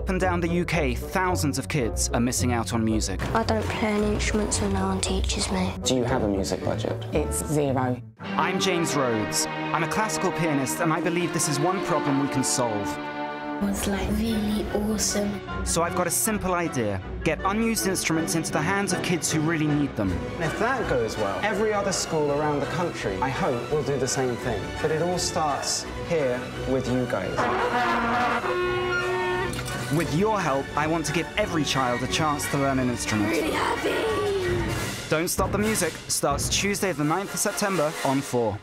Up and down the UK, thousands of kids are missing out on music. I don't play any instruments so no one teaches me. Do you have a music budget? It's zero. I'm James Rhodes. I'm a classical pianist and I believe this is one problem we can solve. It was like really awesome. So I've got a simple idea. Get unused instruments into the hands of kids who really need them. And if that goes well, every other school around the country, I hope, will do the same thing. But it all starts here with you guys. With your help, I want to give every child a chance to learn an instrument. Really happy. Don't Stop the Music starts Tuesday the 9th of September on 4.